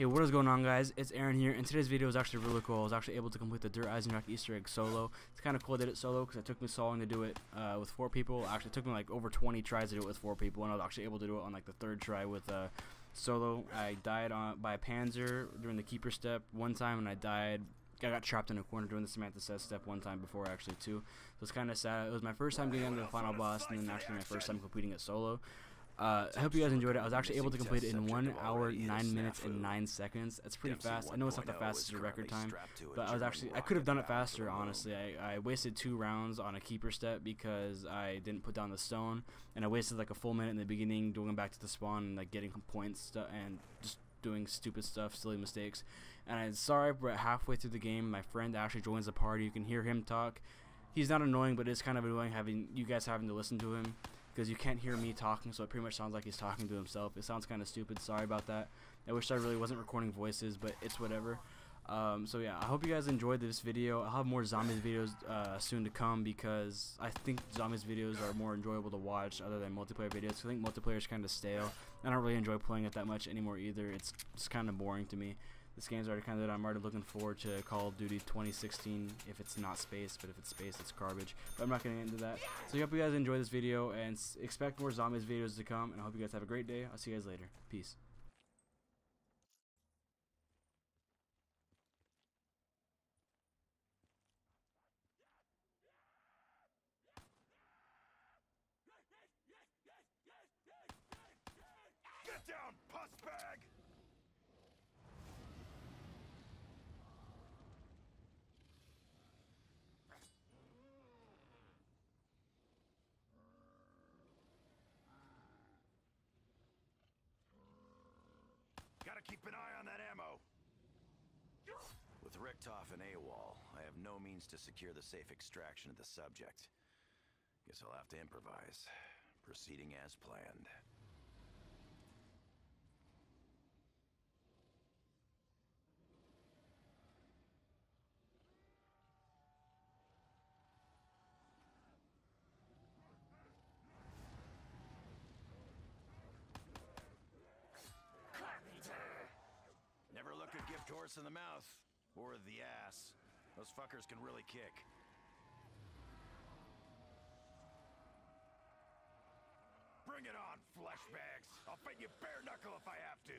Hey, what is going on guys? It's Aaron here, and today's video is actually really cool. I was actually able to complete the Der Eisendrache Easter egg solo. It's kind of cool I did it solo because it took me so long to do it uh, with four people. Actually, it took me like over 20 tries to do it with four people, and I was actually able to do it on like the third try with uh, solo. I died on by a Panzer during the Keeper step one time, and I died I got trapped in a corner doing the Samantha Says step one time before actually too. So it's kind of sad. It was my first time getting into the final boss, and then actually my first time completing it solo. Uh, I hope you guys enjoyed it. I was actually able to complete it in 1 hour, 9 minutes, and 9 seconds. That's pretty fast. I know it's not the fastest record time, but I was actually, I could have done it faster, honestly. I, I wasted two rounds on a keeper step because I didn't put down the stone, and I wasted like a full minute in the beginning going back to the spawn and like getting points and just doing stupid stuff, silly mistakes. And I'm sorry, but halfway through the game, my friend actually joins the party. You can hear him talk. He's not annoying, but it's kind of annoying having you guys having to listen to him because you can't hear me talking, so it pretty much sounds like he's talking to himself. It sounds kind of stupid. Sorry about that. I wish I really wasn't recording voices, but it's whatever. Um, so yeah, I hope you guys enjoyed this video. I'll have more zombies videos uh, soon to come because I think zombies videos are more enjoyable to watch other than multiplayer videos. I think multiplayer is kind of stale. I don't really enjoy playing it that much anymore either. It's, it's kind of boring to me this game's already kind of I'm already looking forward to Call of Duty 2016 if it's not space, but if it's space, it's garbage. But I'm not going to get into that. So I hope you guys enjoy this video and expect more zombies videos to come. And I hope you guys have a great day. I'll see you guys later. Peace. Get down, puss bag! Gotta keep an eye on that ammo. With Richtofen and AWOL, I have no means to secure the safe extraction of the subject. Guess I'll have to improvise. Proceeding as planned. Never look a gift horse in the mouth. Or the ass. Those fuckers can really kick. Bring it on, flesh bags. I'll fight you bare knuckle if I have to.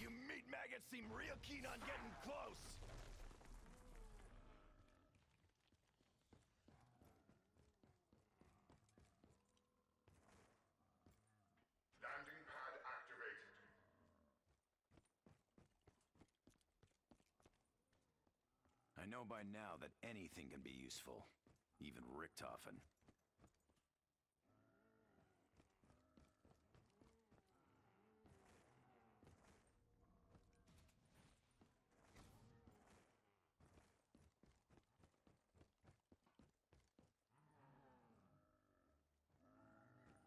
You meat maggots seem real keen on getting close. Landing pad activated. I know by now that anything can be useful. Even Richtofen.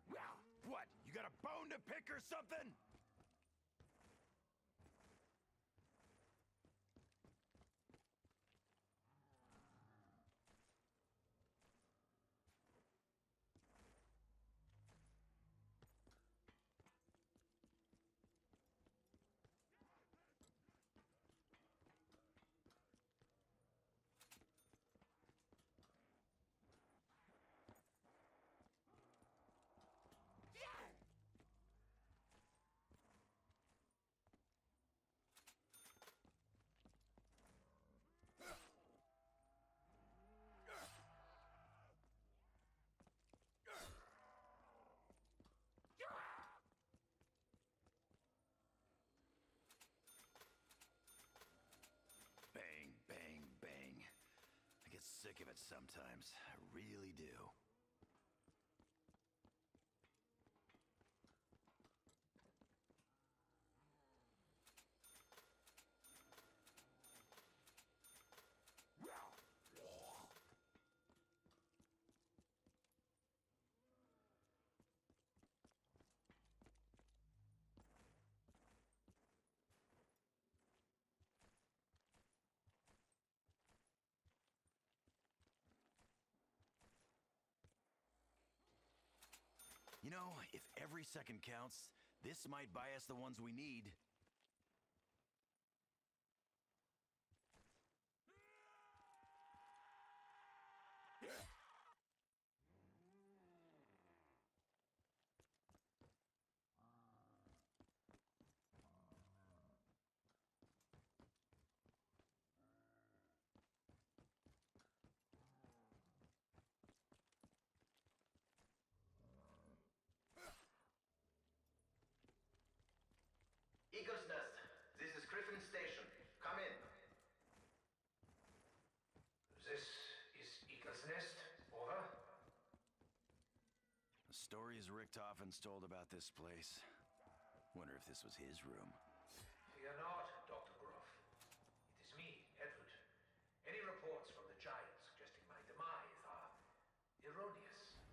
Well, what? You got a bone to pick or something? Sick of it sometimes. I really do. You know, if every second counts, this might buy us the ones we need. Eagle's Nest, this is Griffin Station. Come in. This is Eagle's Nest. Over. The stories Rick Richtofen told about this place. Wonder if this was his room. Fear not, Dr. Groph. It is me, Edward. Any reports from the Giants suggesting my demise are erroneous.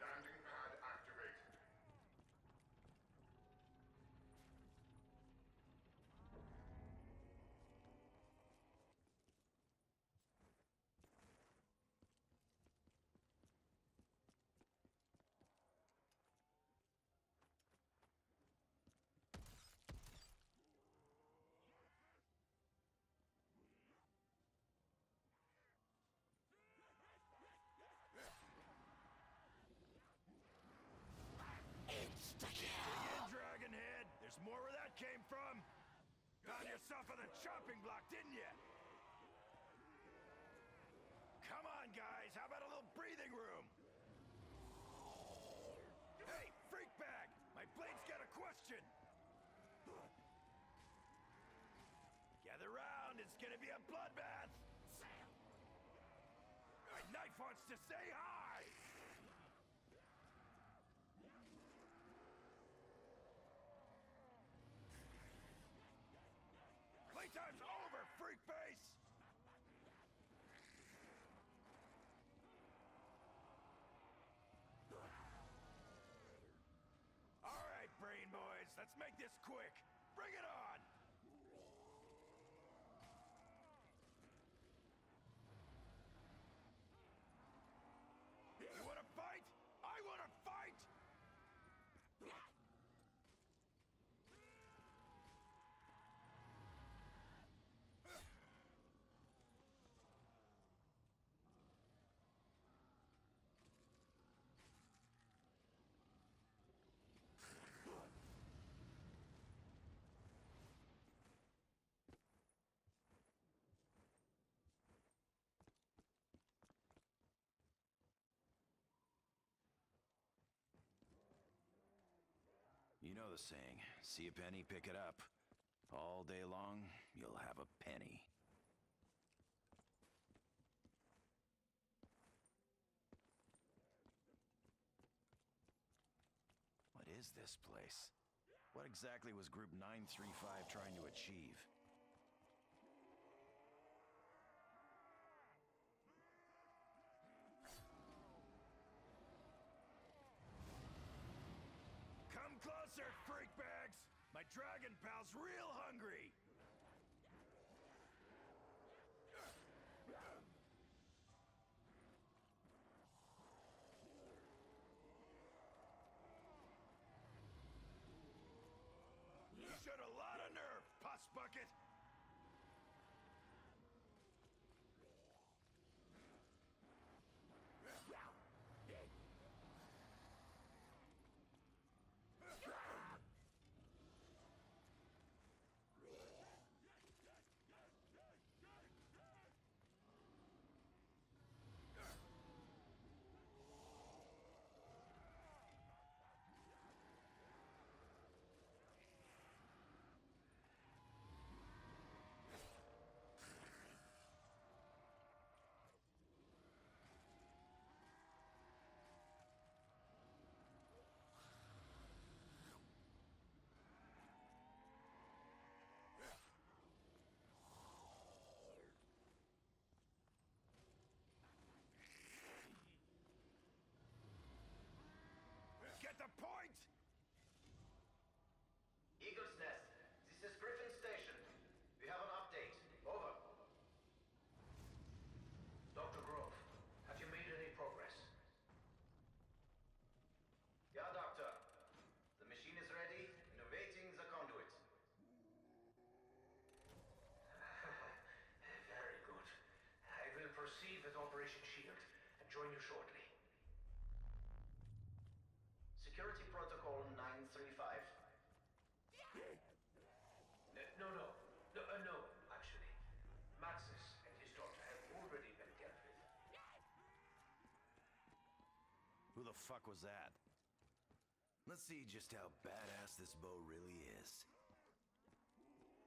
Landing pad activated. Again, Dragonhead! There's more where that came from! Got yourself on the chopping block, didn't you? Come on, guys! How about a little breathing room? Hey, freak bag! My blade's got a question! Gather round, it's gonna be a bloodbath! My knife wants to say Playtime's over, freak face! All right, brain boys, let's make this quick. Bring it on! You wanna fight? I wanna fight! You know the saying see a penny, pick it up. All day long, you'll have a penny. What is this place? What exactly was Group 935 trying to achieve? Come closer, freak bags! My dragon pal's real hungry! You showed a lot of nerve, pus bucket! a point? Eagle's Nest, this is Griffin Station. We have an update. Over. Dr. Groph, have you made any progress? Yeah, Doctor. The machine is ready and awaiting the conduit. Very good. I will proceed with Operation Shield and join you shortly. Security Protocol 935. N- No, no. No, uh, no, actually. Maxis and his daughter have already been dealt with. Who the fuck was that? Let's see just how badass this bow really is.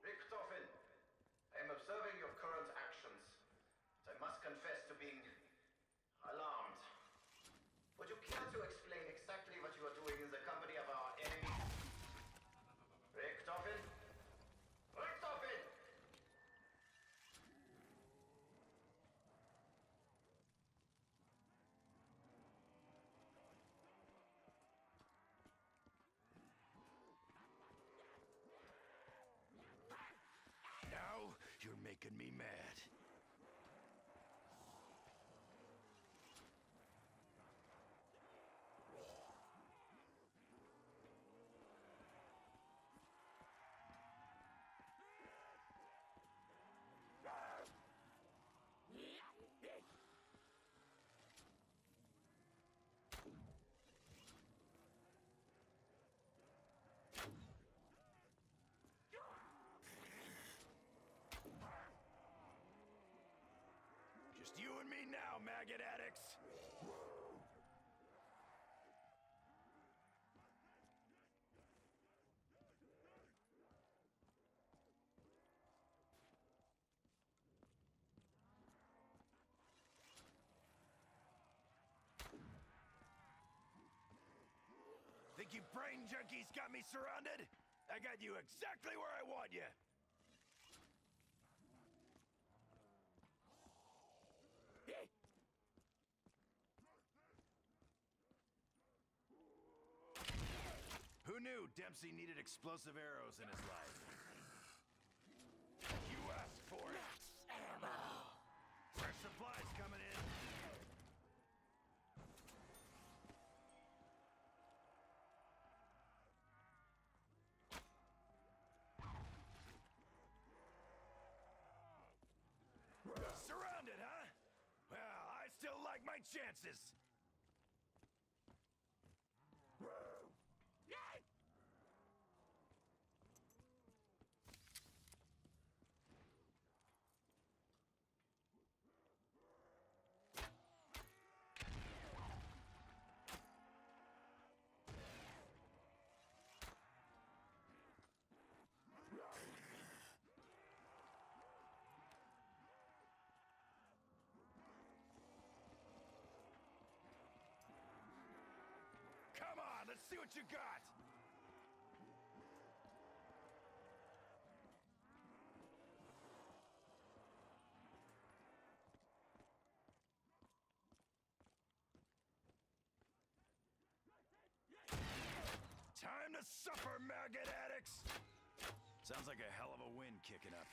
Richtofen, I am observing your current actions. I must confess to being alarmed. Would you care to explain exactly what you are doing in the company of our enemy? Richtofen? Richtofen! Now you're making me mad. Just you and me now, maggot addicts. Think you brain junkies got me surrounded? I got you exactly where I want you. Who knew Dempsey needed explosive arrows in his life? You asked for it. ammo. Fresh supplies coming in. Surrounded, huh? Well, I still like my chances. Come on, let's see what you got. Time to suffer, maggot addicts! Sounds like a hell of a wind kicking up.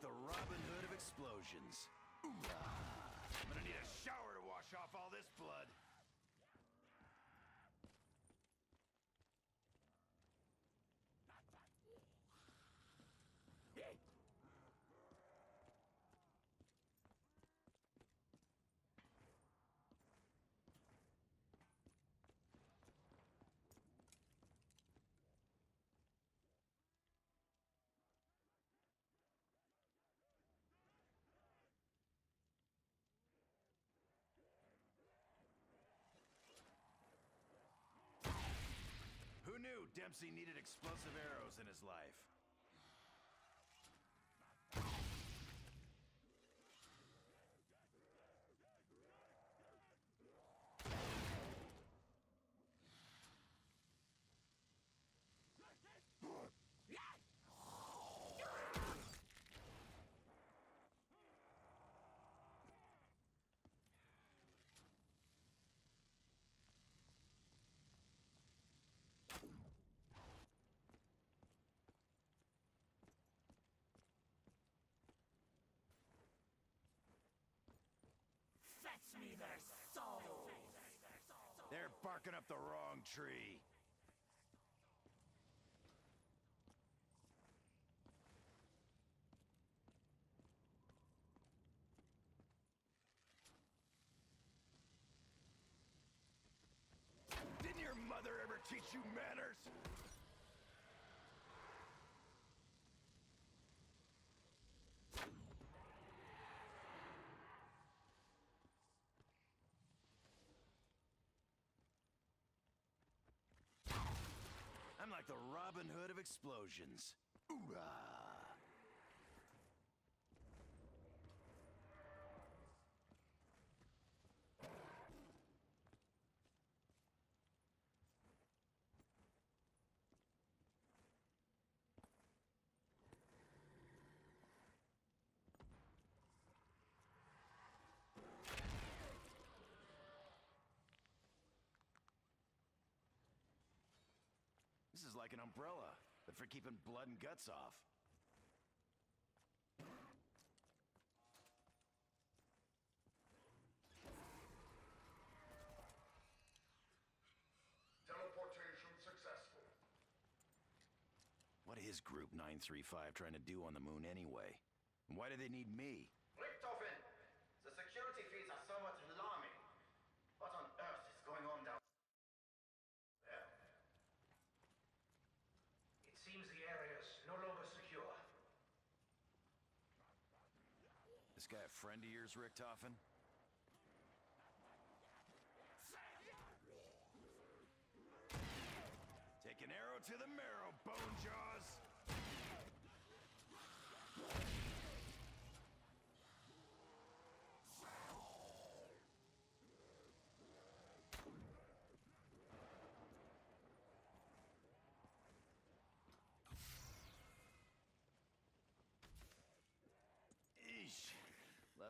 The Robin Hood of explosions. I'm gonna need a shower to wash off all this blood. Who knew Dempsey needed explosive arrows in his life? They're barking up the wrong tree. Didn't your mother ever teach you manners? I'm like the Robin Hood of explosions. Ooh-ah. Like an umbrella, but for keeping blood and guts off. Teleportation successful. What is Group 935 trying to do on the moon anyway? And why do they need me security feeds are somewhat alarming. What on earth is going on down there? It seems the area's no longer secure. This guy a friend of yours, Richtofen? Take an arrow to the marrow, Bone Jaws!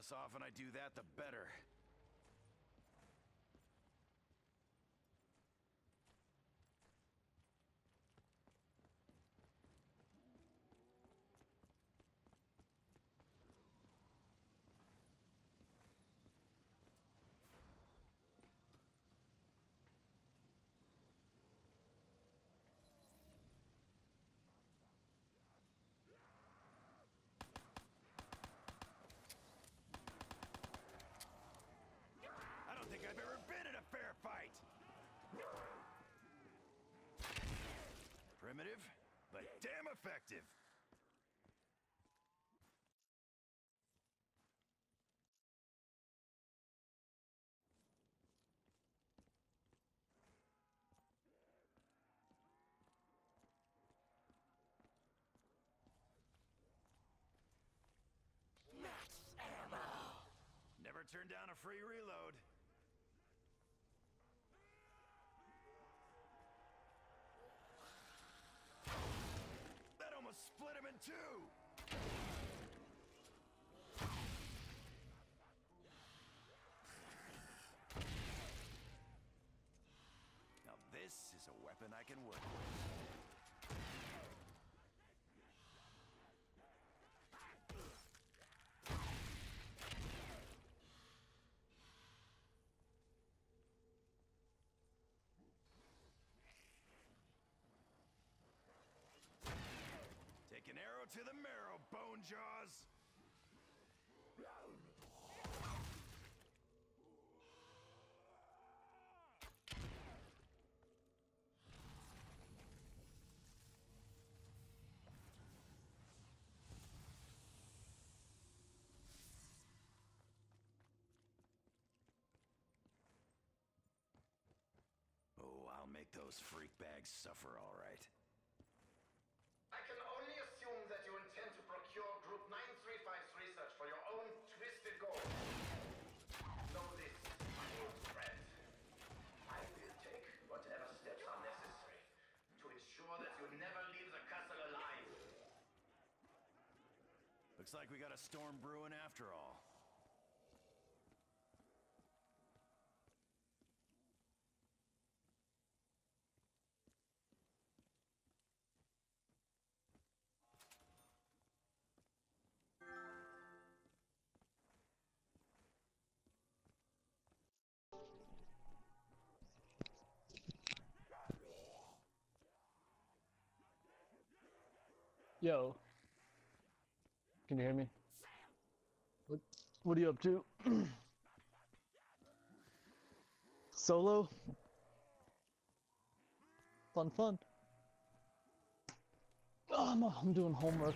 Less often I do that, the better. I don't think I've ever been in a fair fight! Primitive, but damn effective! Max ammo! Never turn down a free reload. is a weapon I can work with. Take an arrow to the marrow, bone jaws! Those freak bags suffer all right. I can only assume that you intend to procure Group 935's research for your own twisted goals. Know this, my old friend. I will take whatever steps are necessary to ensure that you never leave the castle alive. Looks like we got a storm brewing after all. Yo. Can you hear me? What what are you up to? Solo? Fun fun. Oh, I'm, I'm doing homework.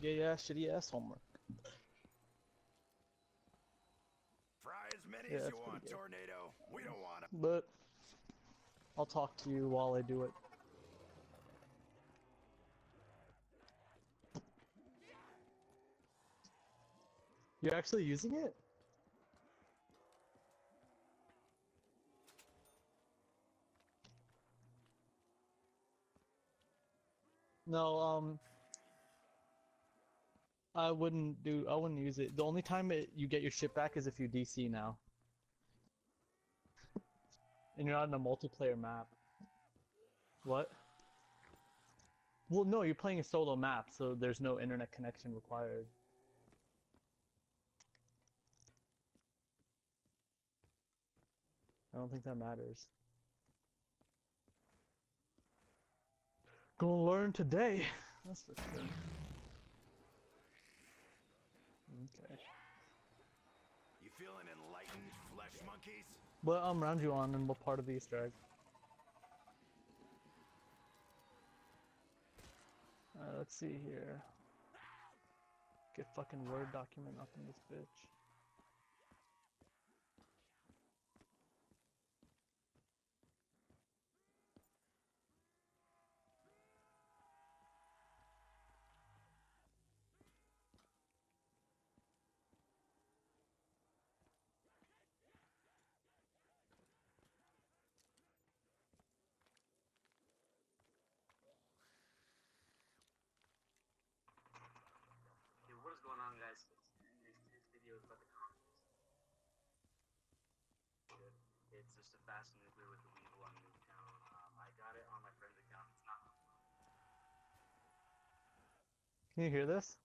Yeah, ass, shitty ass homework. Fry as many Yeah, as you want. Tornado. We don't want 'em. But I'll talk to you while I do it. You're actually using it? No, um I wouldn't do I wouldn't use it. The only time it, you get your shit back is if you DC now. And you're not in a multiplayer map. What? Well, no, you're playing a solo map, so there's no internet connection required. I don't think that matters. Gonna learn today. That's for sure. Okay. You feeling enlightened, flesh monkeys? What um round you on and what part of the Easter egg? Uh, let's see here. Get fucking Word document up in this bitch. Dude, what is going on, guys? This, this video is about the consoles. Good. It's just a fast nuclear with the Weevil on Nuketown. Um, I got it on my friend's account. It's not. Can you hear this?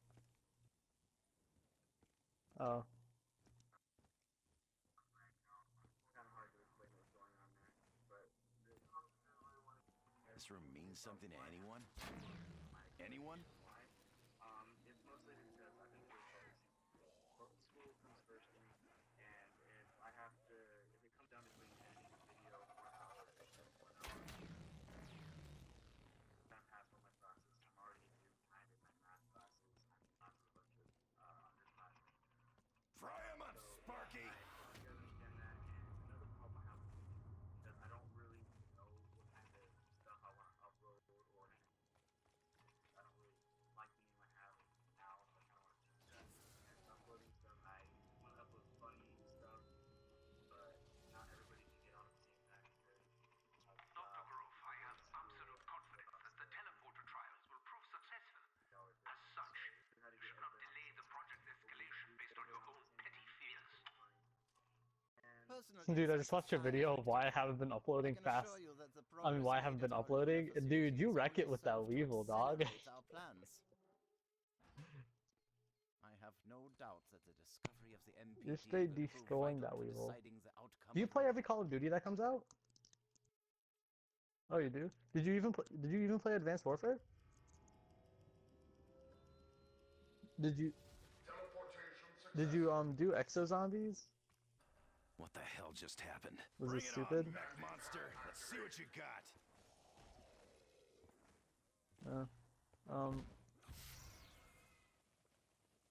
Oh. Kind of hard to explain what's going on there, but the This room means something to anyone? Anyone? why? Um, it's mostly because I've been through college. Well, school comes first for me, and if I have to, if it comes down to doing editing a video for an hour, it's just one hour. I'm past all my classes. I'm already due behind in my math classes. I'm not a bunch of uh, underclassmen. Fry 'em up, Sparky! I do understand that, and another problem I have is that I don't really know what kind of stuff I want to upload or anything. I don't really like the name I have now, so I kind of want to change that. And uploading stuff, I want to upload funny stuff, but not everybody can get on at the same time because. of, Dr. uh, Groph, I have absolute confidence that the teleporter trials will prove successful. As such, you how to should get not everybody- delay the project's escalation based on your own petty fears. Dude, I just watched a video of why I haven't been uploading fast. I mean, why I haven't been uploading. Dude, you wreck it with that Weevil, dog. I have no doubt that the discovery of the NPD You're straight destroying that to Weevil. deciding the outcome Do you play every Call of Duty that comes out? Oh, you do? Did you even play, did you even play Advanced Warfare? Did you did you um do exo zombies? What the hell just happened? Was Bring it it stupid? on, mech monster. Let's see what you got. Uh, um.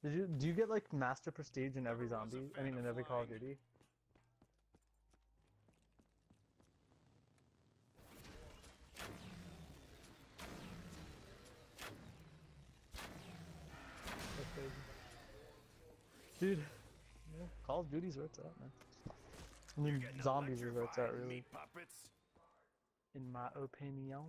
Did you do you get like master prestige in every Never was a zombie? I mean, in every Call of. Duty. Dude, yeah, Call of Duty's where it's at, man. I mean, zombies is where it's at, really. Puppets. In my opinion.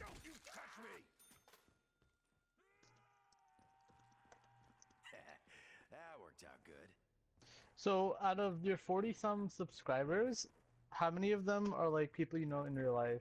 Don't you touch me! that worked out good. So, out of your 40 some subscribers, how many of them are like people you know in real life?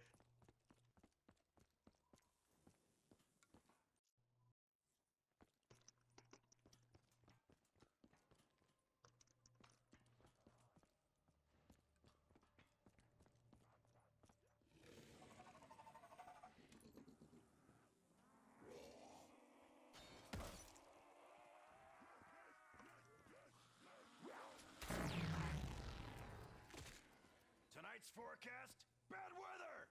Tonight's forecast, bad weather!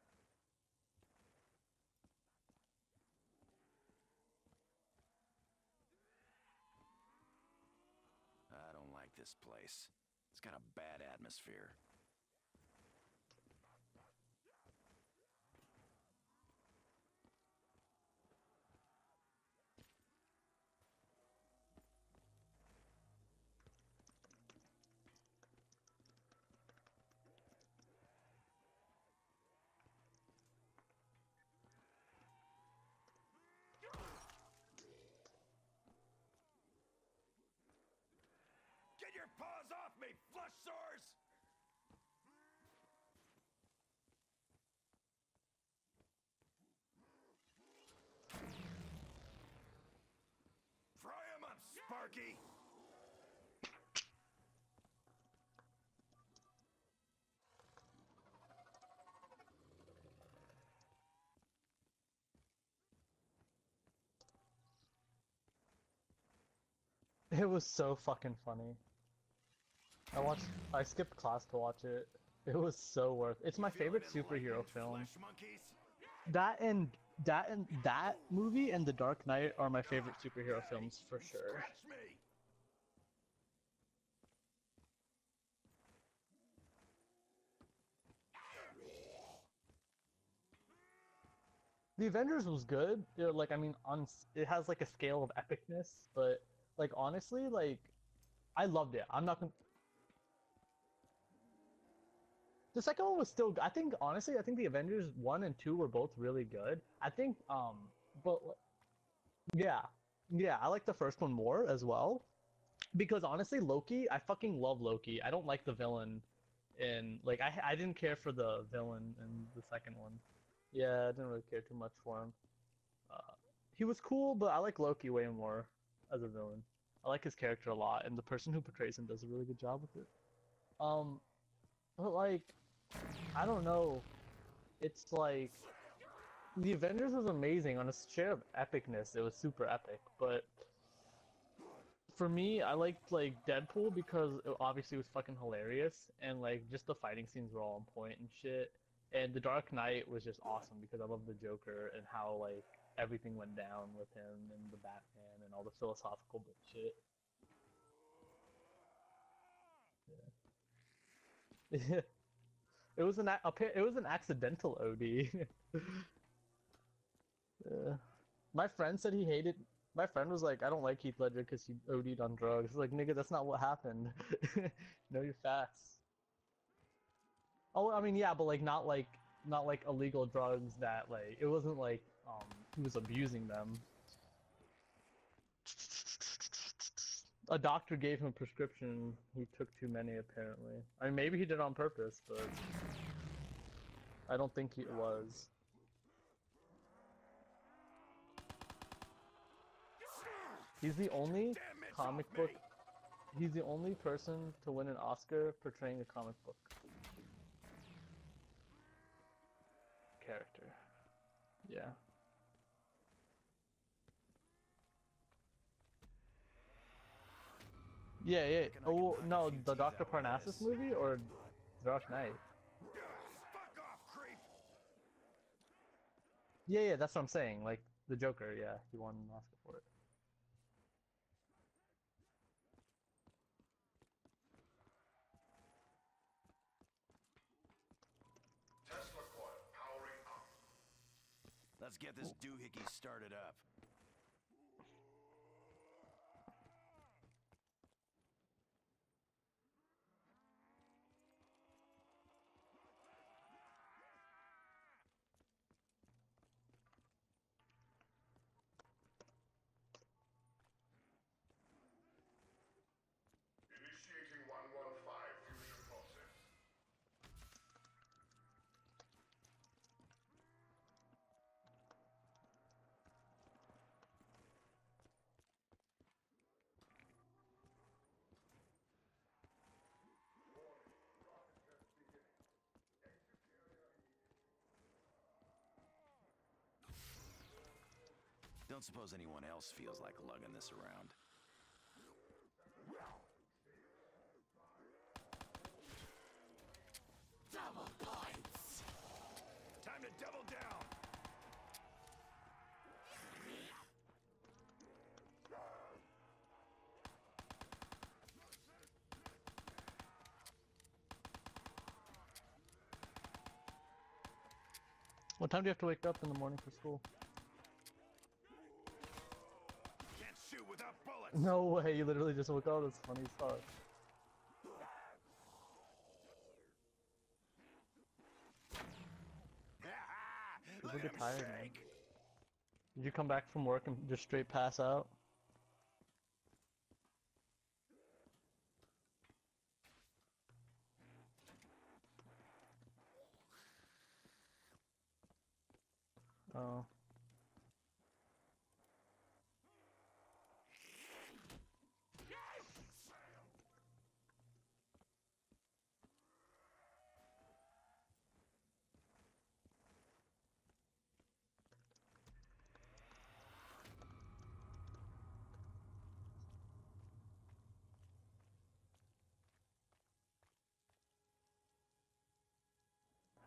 I don't like this place. It's got a bad atmosphere. Get your paws off me, flush sores! Fry 'em up, Sparky! It was so fucking funny. I watched. I skipped class to watch it. It was so worth. It's my favorite superhero film. That and that and that movie and The Dark Knight are my favorite superhero films for sure. The Avengers was good. Like, I mean, on it has like a scale of epicness, but like honestly, like I loved it. I'm not gonna. The second one was still. I think honestly, I think the Avengers one and two were both really good. I think, um, but yeah, yeah, I like the first one more as well, because honestly, Loki, I fucking love Loki. I don't like the villain, in like I I didn't care for the villain in the second one. Yeah, I didn't really care too much for him. Uh, he was cool, but I like Loki way more as a villain. I like his character a lot, and the person who portrays him does a really good job with it. Um, but like, I don't know. It's like the Avengers was amazing on a share of epicness. It was super epic, but for me, I liked like Deadpool because it obviously was fucking hilarious, and like just the fighting scenes were all on point and shit. And The Dark Knight was just awesome because I love the Joker and how like everything went down with him and the Batman and all the philosophical bullshit. Yeah. it was an appa- it was an accidental OD. Uh, my friend said he hated. My friend was like, I don't like Heath Ledger because he OD'd on drugs. Like, nigga, that's not what happened. know your facts. Oh, I mean, yeah, but like not like not like illegal drugs that like it wasn't like um he was abusing them. A doctor gave him a prescription. He took too many, apparently. I mean, maybe he did on purpose, but I don't think he was. He's the only comic book. He's the only person to win an Oscar portraying a comic book character. Yeah. Yeah, yeah. Reckon I can Oh no, the Doctor Parnassus movie or Dark Knight? Fuck off, creep! Yeah, yeah, that's what I'm saying. Like the Joker, yeah, he won an Oscar for it. Tesla coil powering up. Let's get this doohickey started up. Don't suppose anyone else feels like lugging this around. Double points! Time to double down! What time do you have to wake up in the morning for school? No way, you literally just woke up. That's funny as fuck. Look People get tired, man. Did you come back from work and just straight pass out? Oh.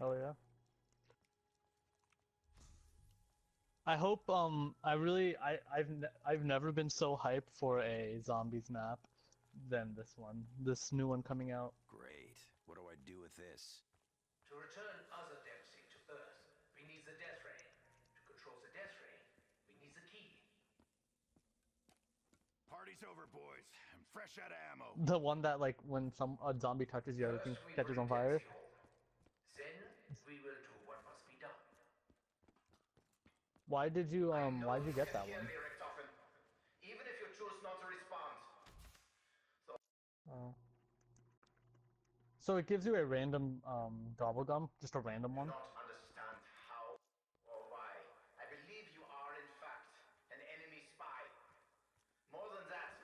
Hell yeah. I hope um I really I I've ne I've never been so hyped for a zombies map than this one. This new one coming out. Great. What do I do with this? To return Other Dempsey to Earth, we need the Death Ray. To control the Death Ray, we need the key. Party's over, boys. I'm fresh out of ammo. The one that like when some a zombie touches you everything First, catches on fire. Dempsey home. Then we will do what must be done. Why did you um why did you get that one? Even if you choose not to respond. Oh. So it gives you a random um gobble gum, just a random one. not understand how or why. I believe you are, in fact, an enemy spy. More than that,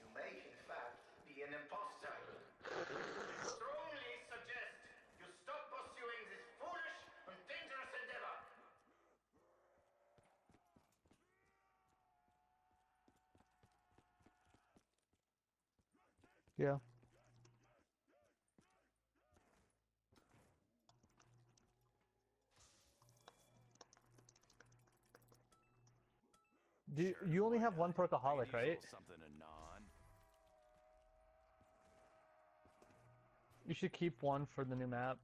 you may, in fact, be an imposter. Strongly suggest you stop pursuing this foolish and dangerous endeavor. Yeah. Do you, you only have one perkaholic, right? Something to gnaw on. You should keep one for the new map.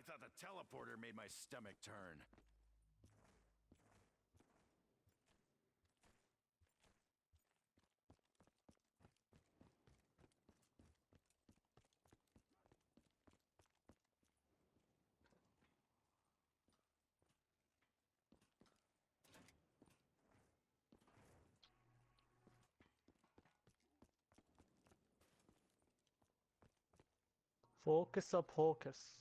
I thought the teleporter made my stomach turn. Focus up, hocus.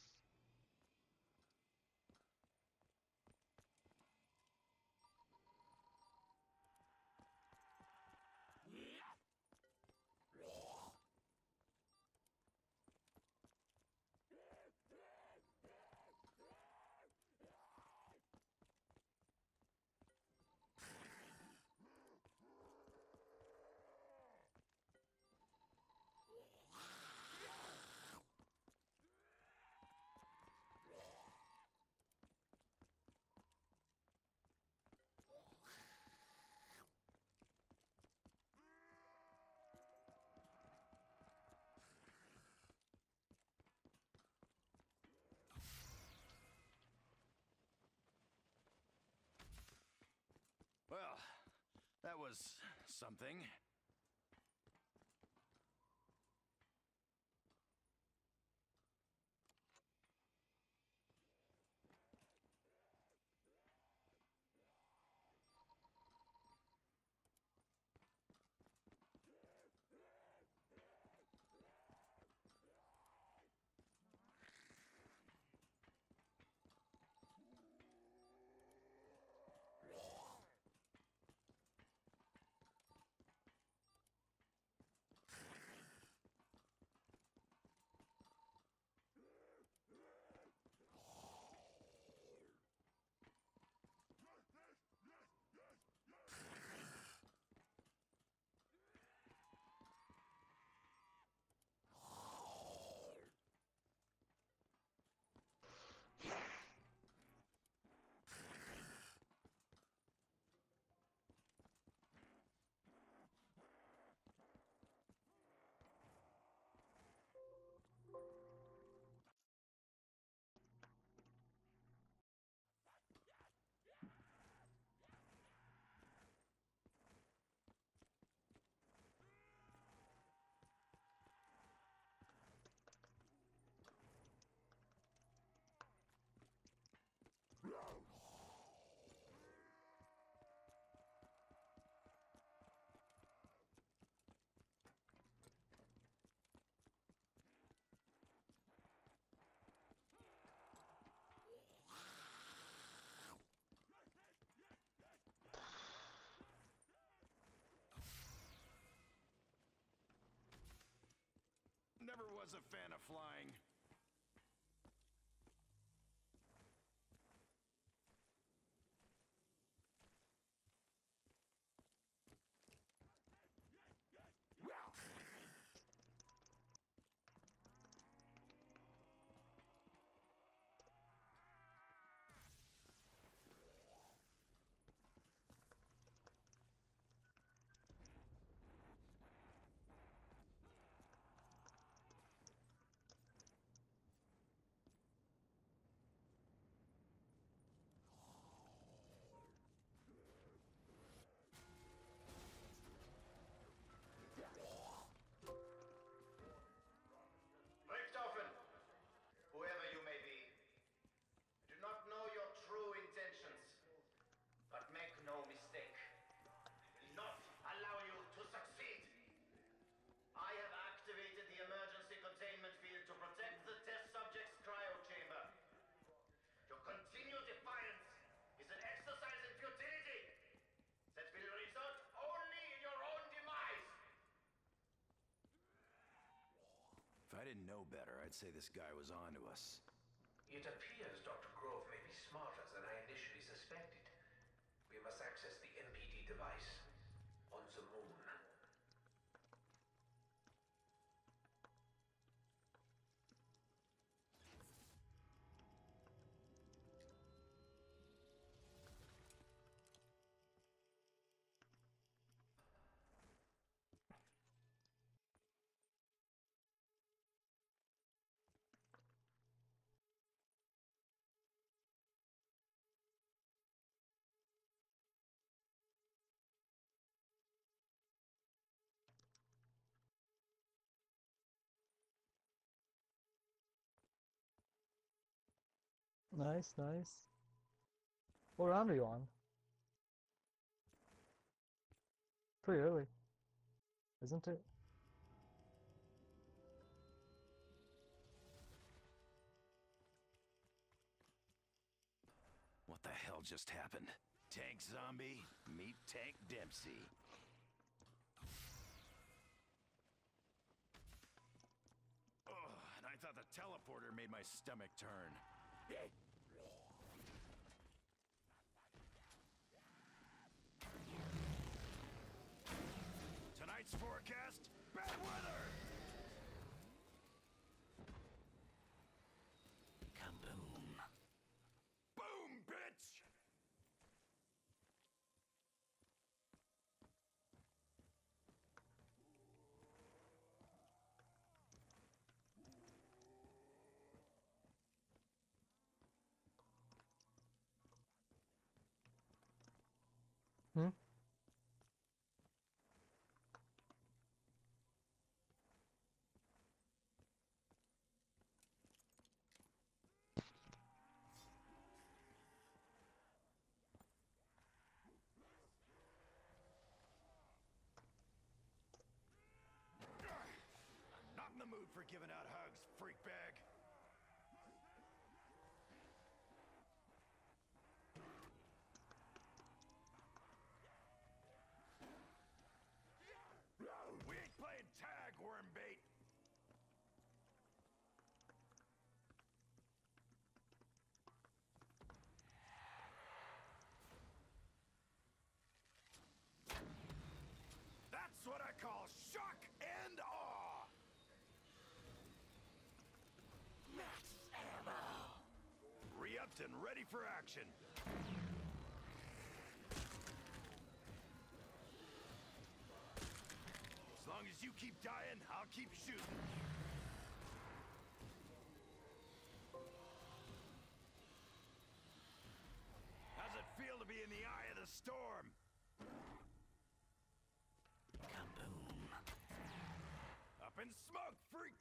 Well, that was something. Never was a fan of flying. Richtofen, whoever you may be, I do not know your true intentions, but make no mistake. I will not allow you to succeed. I have activated the emergency containment field to protect the test subject's cryo chamber. Your continued defiance is an exercise in futility that will result only in your own demise. If I didn't know better, I'd say this guy was on to us. It appears Dr. Groph may be smarter than I initially suspected. We must access the MPD device Nice, nice. What round are you on? Pretty early, isn't it? What the hell just happened? Tank Zombie, meet Tank Dempsey. Ugh, and I thought the teleporter made my stomach turn. Tonight's forecast, bad weather! Kaboom. Boom, bitch! Hmm? Not in the mood for giving out hugs, freak bag. We ain't playing tag, worm bait. That's what I call shock and awe. Max ammo. And ready for action. As long as you keep dying, I'll keep shooting. How's it feel to be in the eye of the storm? Kaboom. Up in smoke, freak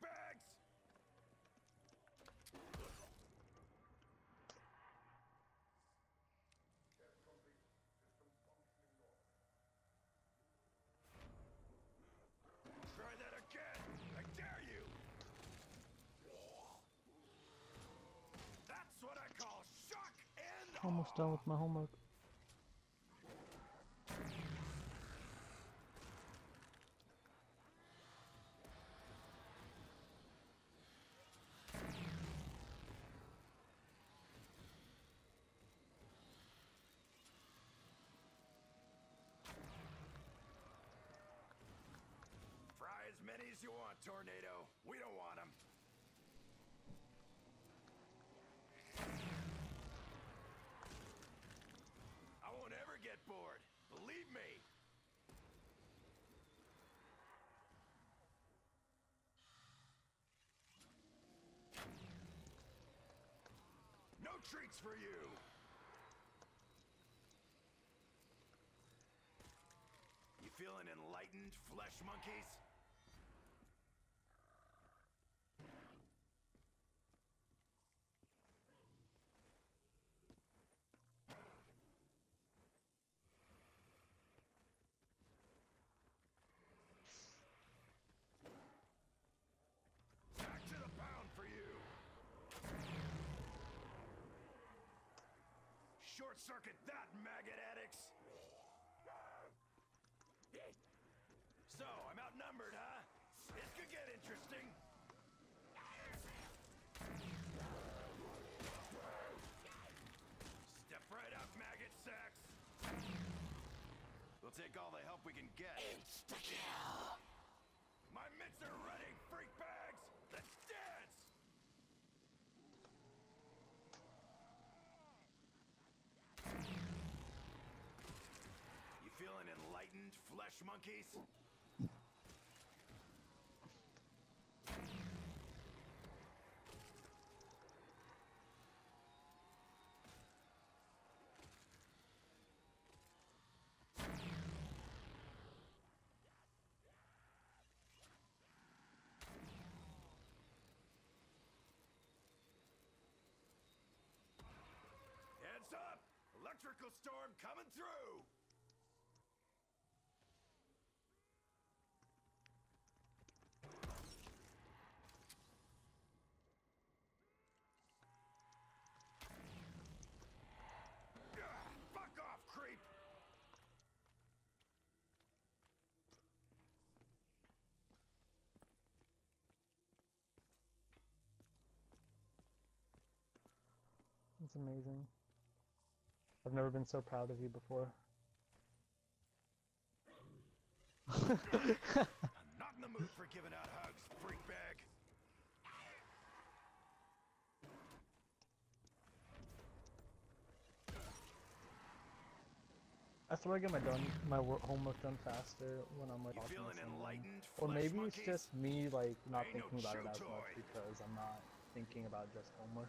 Almost done with my homework. Fry as many as you want, Tornado. We don't want them. I won't ever get bored. Believe me. No treats for you. You feeling enlightened, flesh monkeys? Back to the pound for you. Short circuit that, maggot addicts. So, I'm outnumbered, huh? This could get interesting. Step right up, maggot sacks. We'll take all the help we can get. Insta-kill. flesh monkeys? Heads up! Electrical storm coming through! It's amazing. I've never been so proud of you before. I'm not in the mood for giving out hugs, freak bag. I swear I get my done my wor- homework done faster when I'm like You feeling this enlightened, Or maybe monkeys? it's just me like not Ain't no thinking about it as much toy. because I'm not thinking about just homework.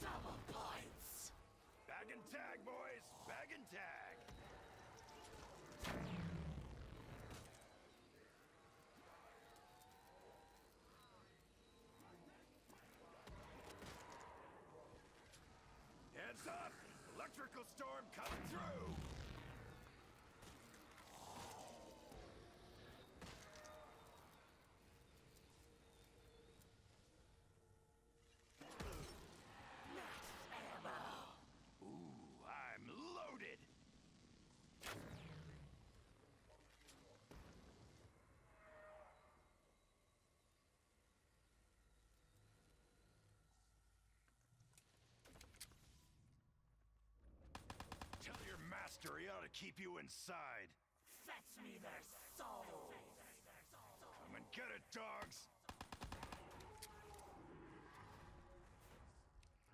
Double points. Bag and tag, boys! Bag and tag! Heads up! Electrical storm coming through! Ooh, I'm loaded! Tell your master he ought to keep you inside. Fetch me their souls. Come and get it, dogs!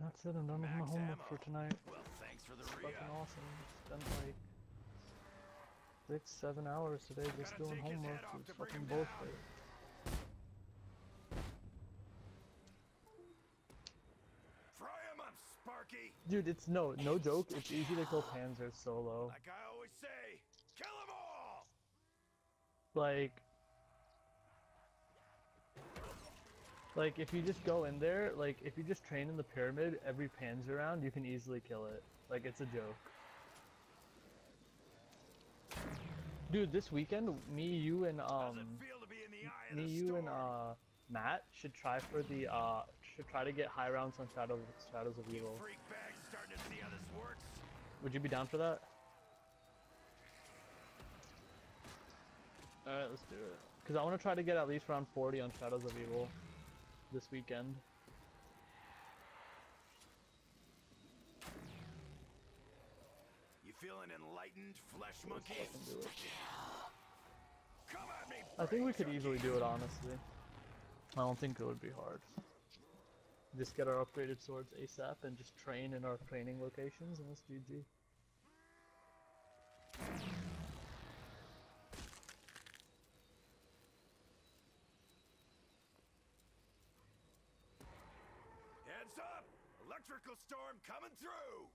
That's it, I'm done with my homework ammo. for tonight. Well, thanks for the It's fucking awesome. Spent like six, seven hours today just doing homework. head off It's to bring fucking him down. bullshit. Fry him up, Sparky! Dude, it's no, no joke. It's easy to kill Panzer solo. Like I always say, kill them all! Like, like if you just go in there, like if you just train in the pyramid every Panzer round, you can easily kill it. Like it's a joke. Dude, this weekend, me, you, and um, it feel to be in the eye of me, you, storm? and uh, Matt should try for the uh, should try to get high rounds on Shadows Shadows of Evil. freak bag starting to see how this works? Would you be down for that? Alright, let's do it. Because I want to try to get at least round 40 on Shadows of Evil this weekend. You feeling enlightened, flesh Let's monkeys? do it. Come at me, I think we could easily do it, honestly. I don't think it would be hard. Just get our upgraded swords ASAP and just train in our training locations and it's GG. Heads up! Electrical storm coming through!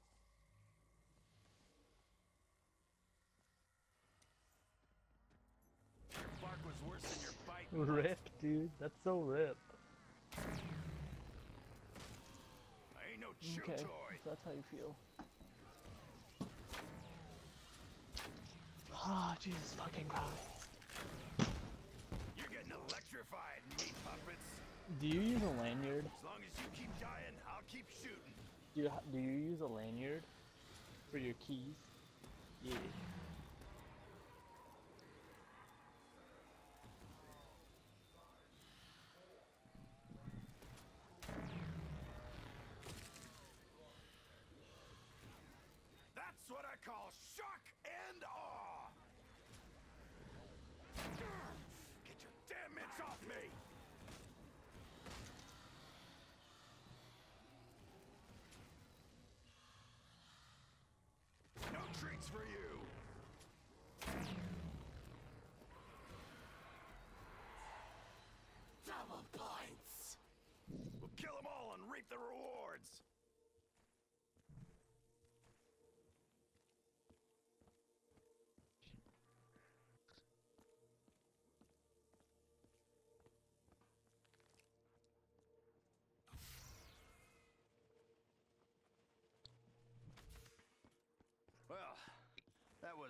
Bark was worse than your bite. Rip, dude. That's so rip. I ain't no chew Okay, toy. if that's how you feel. Ah, Jesus fucking Christ. You're getting electrified, meat puppets. Do you use a lanyard? As long as you keep dying, I'll keep shooting. Do you, do you use a lanyard for your keys? Yeah.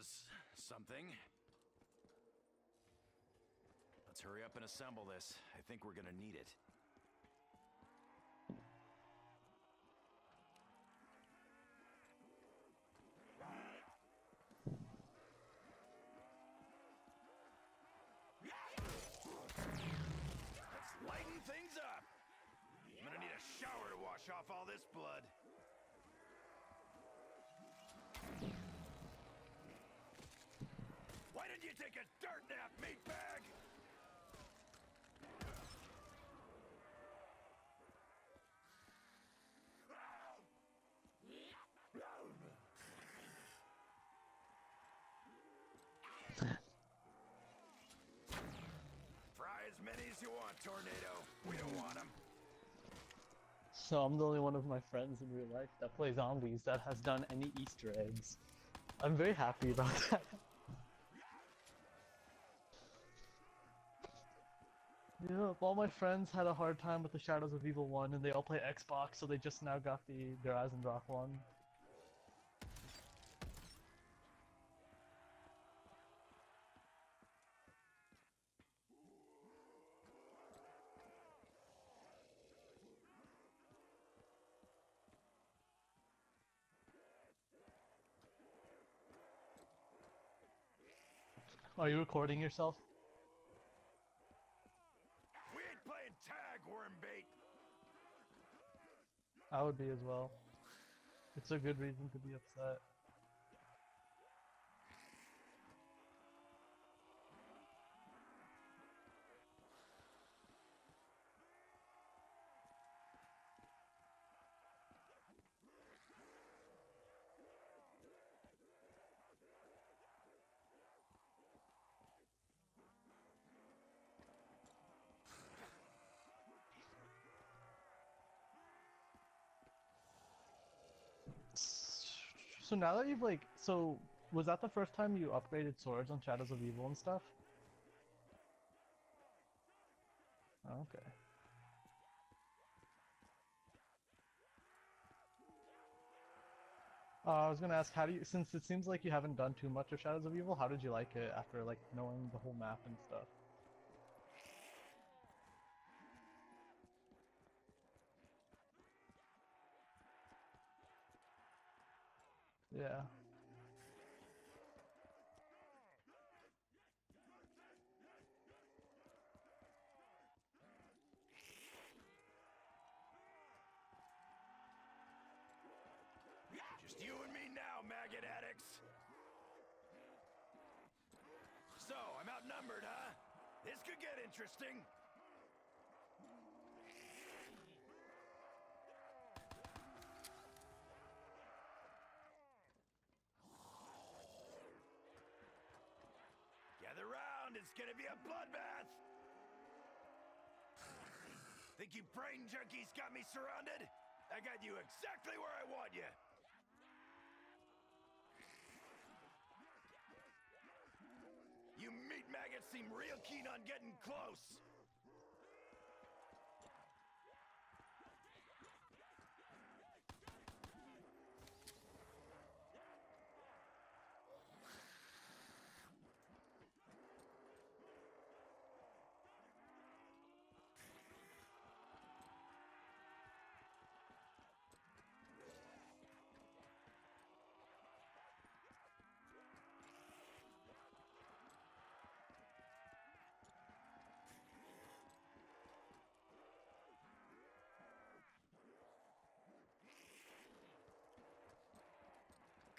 was something. Let's hurry up and assemble this. I think we're gonna need it. Take a dirt nap, meatbag? Fry as many as you want, Tornado. We don't want them. So I'm the only one of my friends in real life that plays zombies that has done any Easter eggs. I'm very happy about that. Yeah, all my friends had a hard time with the Shadows of Evil 1 and they all play Xbox, so they just now got the Der Eisendrache one. Are you recording yourself? I would be as well. It's a good reason to be upset. So now that you've like, so was that the first time you upgraded swords on Shadows of Evil and stuff? Okay. Uh, I was gonna ask, how do you, since it seems like you haven't done too much of Shadows of Evil, how did you like it after like knowing the whole map and stuff? Yeah. Just you and me now, maggot addicts. So, I'm outnumbered, huh? This could get interesting. Gather round, it's gonna be a bloodbath! Think you brain junkies got me surrounded? I got you exactly where I want you! You meat maggots seem real keen on getting close!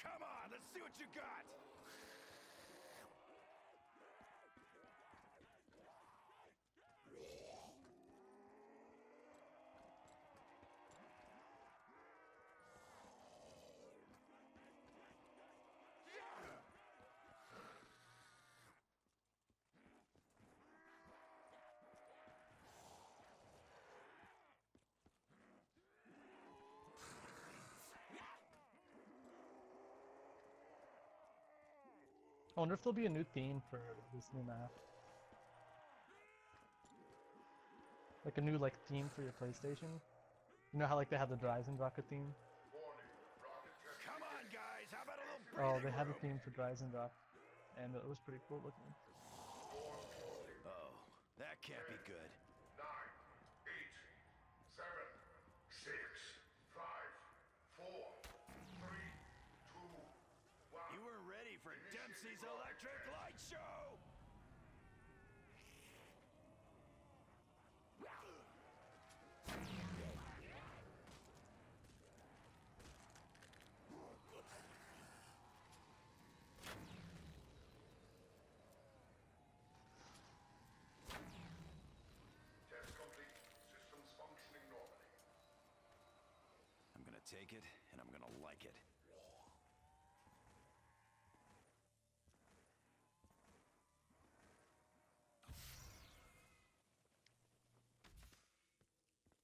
Come on, let's see what you got! I wonder if there'll be a new theme for this new map. Like a new like theme for your PlayStation. You know how like they have the Der Eisendrache theme? Come on, oh, guys, how about a little Oh, they have a theme for Der Eisendrache. and it was pretty cool looking. Oh, that can't be good. Nine, eight, seven, six, five, four, three, two, one. You weren't ready for Electric light show! Test complete. Systems functioning normally. I'm gonna take it, and I'm gonna like it.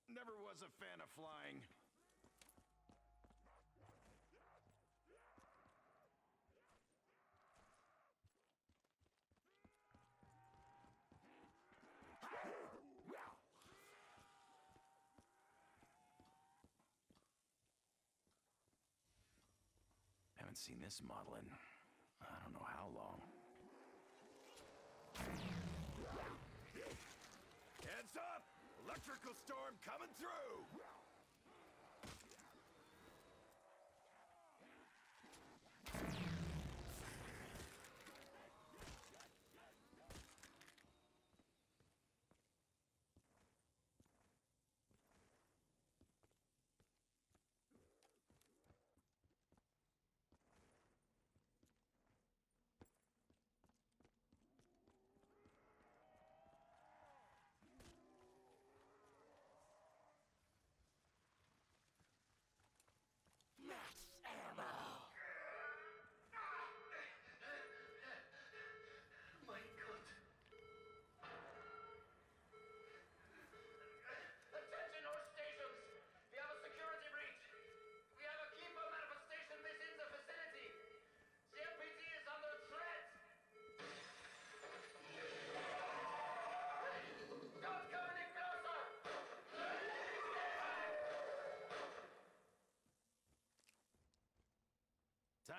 Never was a fan of flying. Haven't seen this model in I don't know how long. Heads up! Electrical storm coming through!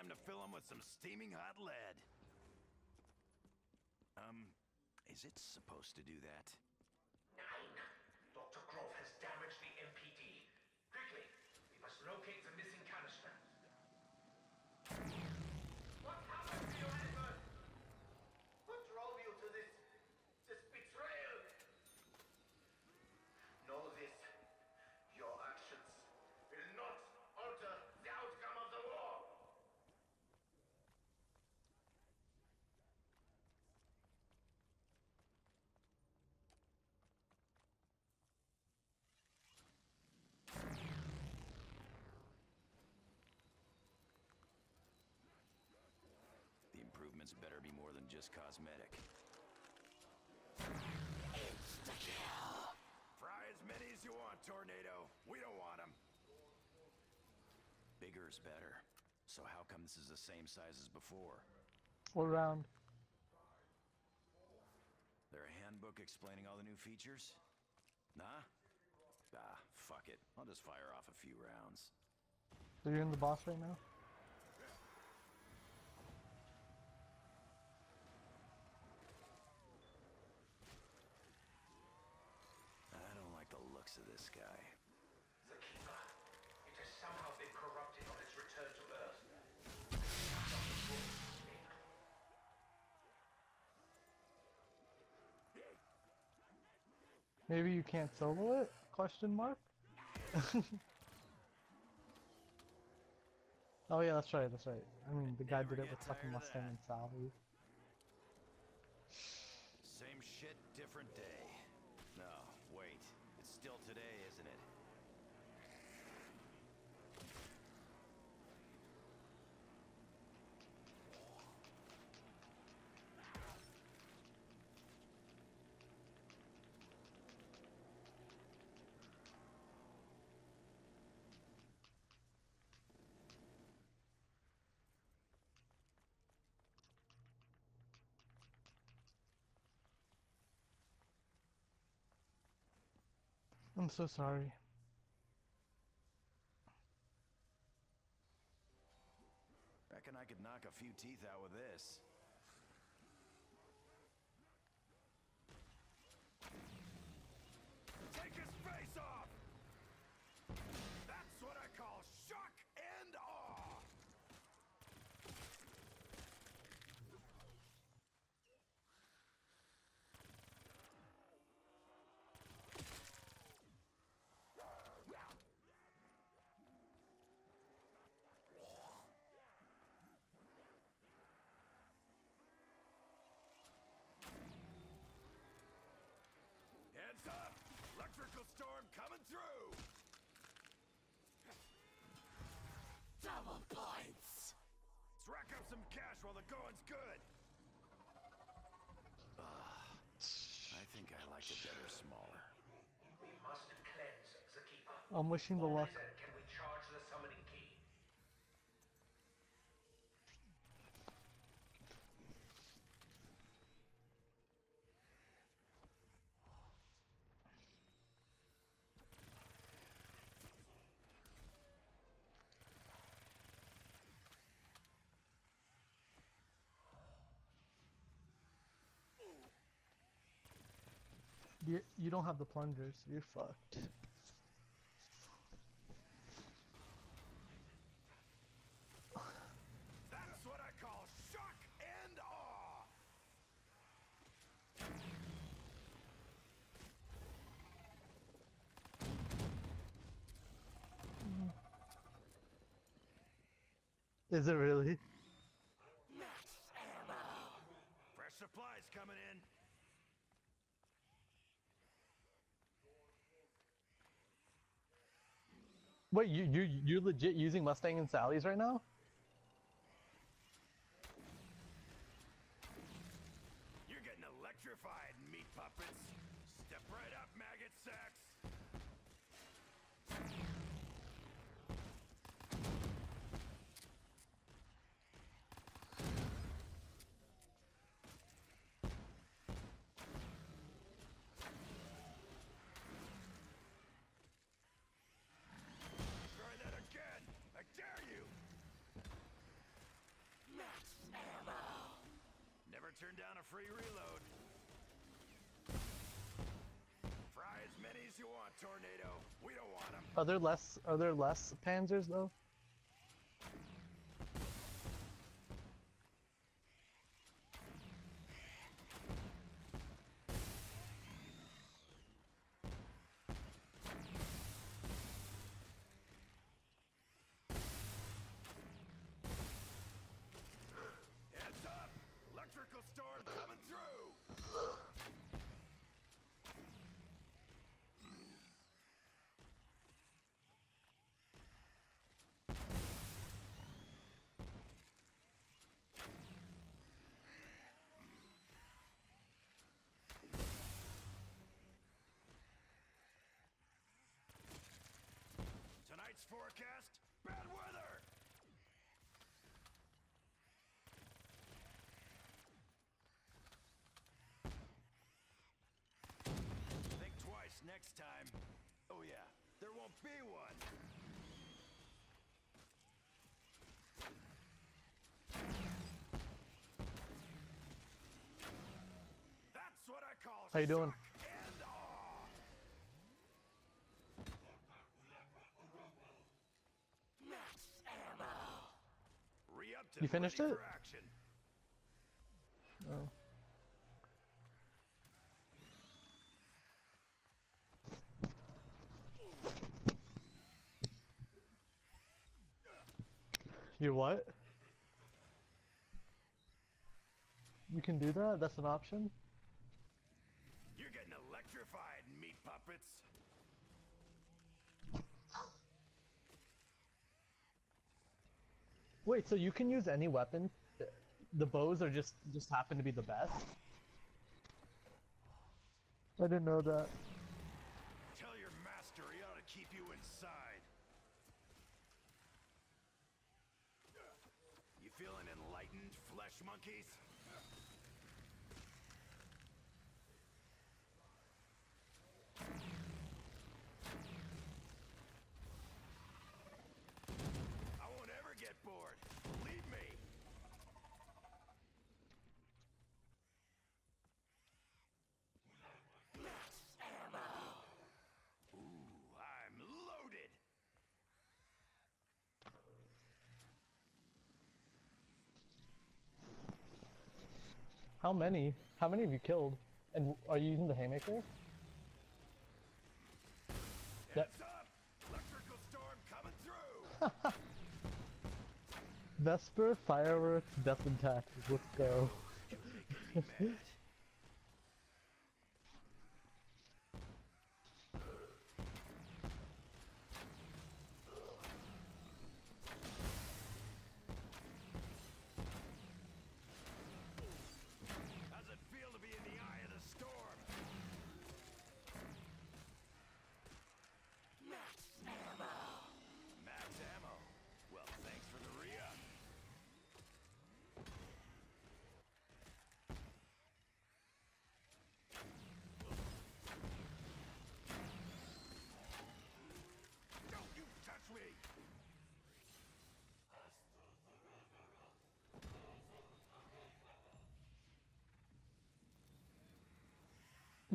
To fill him with some steaming hot lead. Um, is it supposed to do that? Nine. Dr. Groph has damaged the MPD. Quickly, we must locate the missing canister. What happened to you, Edward? What drove you to this... this betrayal? Know this. Your actions will not alter the outcome of the war. The improvements better be more than just cosmetic. Insta-kill. Fry as many as you want, Tornado. We don't want them. Bigger is better. So how come this is the same size as before? What round? There a handbook explaining all the new features? Nah? Ah, fuck it. I'll just fire off a few rounds. So you're in the boss right now? I don't like the looks of this guy. The Keeper. It has somehow been corrupted on its return to Earth. Maybe you can't solo it? Question mark? oh yeah, that's right, that's right. I mean, the guy did it with fucking Mustang and Sally. Same shit, different day. No, wait. It's still today, isn't it? I'm so sorry. Reckon I could knock a few teeth out with this. While the going's good. I think I like it better smaller. We must cleanse the keeper. I'm wishing the luck. You, don't have the plungers. You're fucked. That's what I call shock and awe. Is it really? Fresh supplies coming in. Wait, you you you legit using Mustang and Sally's right now? You're getting electrified, meat puppets. Step right up, maggot sacks. Try that again. I dare you. Never turn down a free reload. Fry as many as you want, Tornado. We don't want them. Are there less are there less Panzers though? Heads up! Electrical storm coming through! Tonight's forecast, bad weather! Think twice next time. Oh yeah, there won't be one. That's what I call How you doing? shock and awe. Re-up to You finished it? Oh. You what? You can do that? That's an option? You're getting electrified, meat puppets. Wait, so you can use any weapon? The bows are just just happen to be the best? I didn't know that. Tell your master he ought to keep you inside. You feeling enlightened, flesh monkeys? I won't ever get bored. Believe me. Ooh, I'm loaded. How many? How many have you killed? And are you using the haymaker? Yep. Heads up! Electrical storm coming through! Vesper, fireworks, death and taxes. Let's go.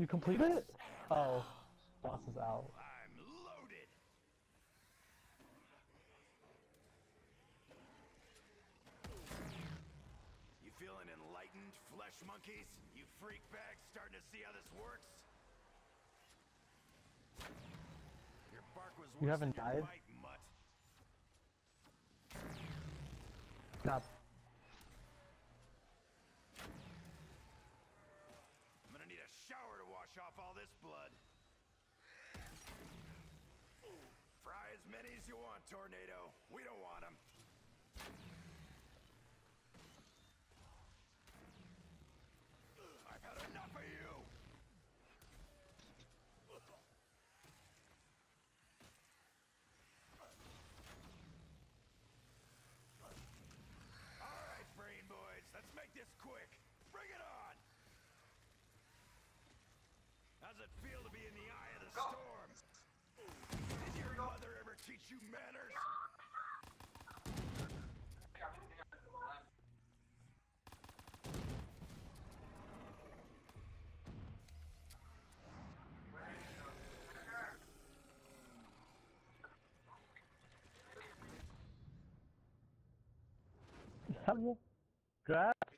You completed it? Oh, boss is out. I'm loaded. You feeling enlightened, flesh monkeys? You freak bags starting to see how this works? Your bark was You haven't died? bite, mutt. Not. I'm gonna need a shower to wash off all this blood. Fry as many as you want, Tornado. We don't want them. I've had enough of you! Alright, brain boys, let's make this quick. Bring it on! How's it feel to be in the eye of the storm? Did your mother ever teach you manners?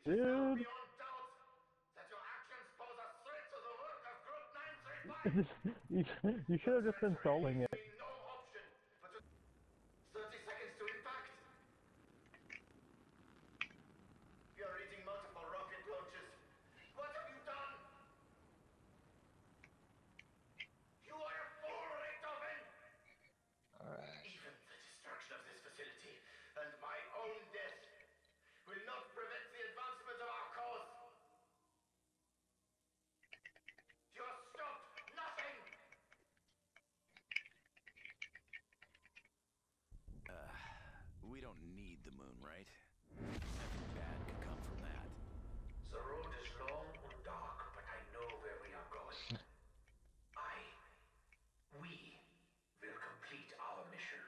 Dude. Group 935. you, you should have just been trolling it. no option but to 30 seconds to impact. You're reading multiple rocket launches. What have you done? You are a fool, Richtofen! Alright. Even the destruction of this facility and my own death will not prevent the advancement of our cause. You have stopped nothing! Uh, we don't need the moon, right? Nothing bad could come from that. The road is long and dark, but I know where we are going. Hmm. I, we, will complete our mission.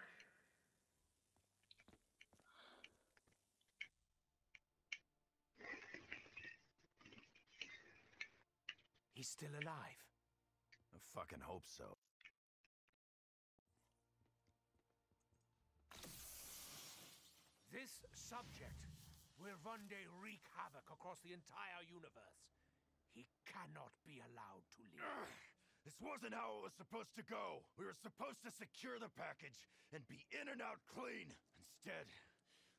He's still alive. I fucking hope so. This subject will one day wreak havoc across the entire universe. He cannot be allowed to live. This wasn't how it was supposed to go. We were supposed to secure the package and be in and out clean. Instead,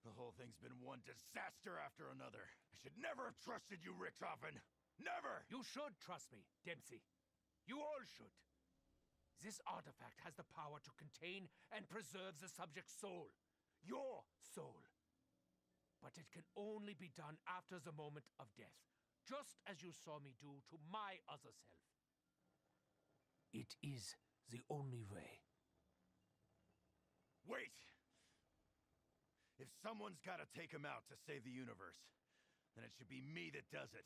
the whole thing's been one disaster after another. I should never have trusted you, Richtofen. Never! You should trust me, Dempsey. You all should. This artifact has the power to contain and preserve the subject's soul. Your soul. But it can only be done after the moment of death, just as you saw me do to my other self. It is the only way. Wait! If someone's gotta take him out to save the universe, then it should be me that does it.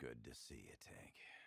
Good to see you, Tank.